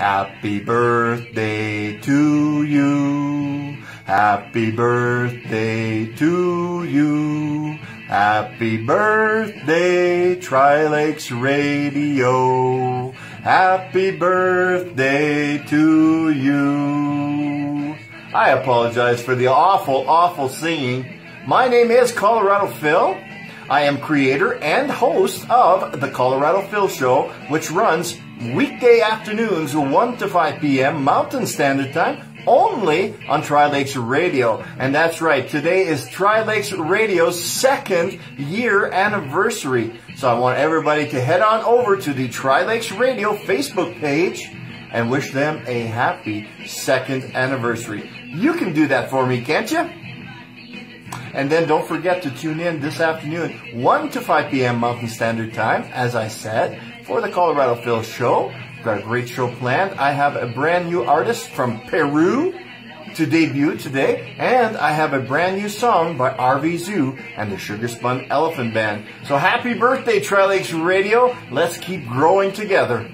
Happy birthday to you. Happy birthday to you. Happy birthday, Tri Lakes Radio. Happy birthday to you. I apologize for the awful, awful singing. My name is Colorado Phil. I am creator and host of the Colorado Phil Show, which runs weekday afternoons 1 to 5 p.m. Mountain Standard Time only on Tri Lakes Radio. And that's right, today is Tri Lakes Radio's second year anniversary. So I want everybody to head on over to the Tri Lakes Radio Facebook page and wish them a happy second anniversary. You can do that for me, can't you? And then don't forget to tune in this afternoon, 1 to 5 p.m. Mountain Standard Time, as I said, for the Colorado Phil Show. Got a great show planned. I have a brand new artist from Peru to debut today, and I have a brand new song by RV Zoo and the Sugar Spun Elephant Band. So happy birthday, Tri Lakes Radio. Let's keep growing together.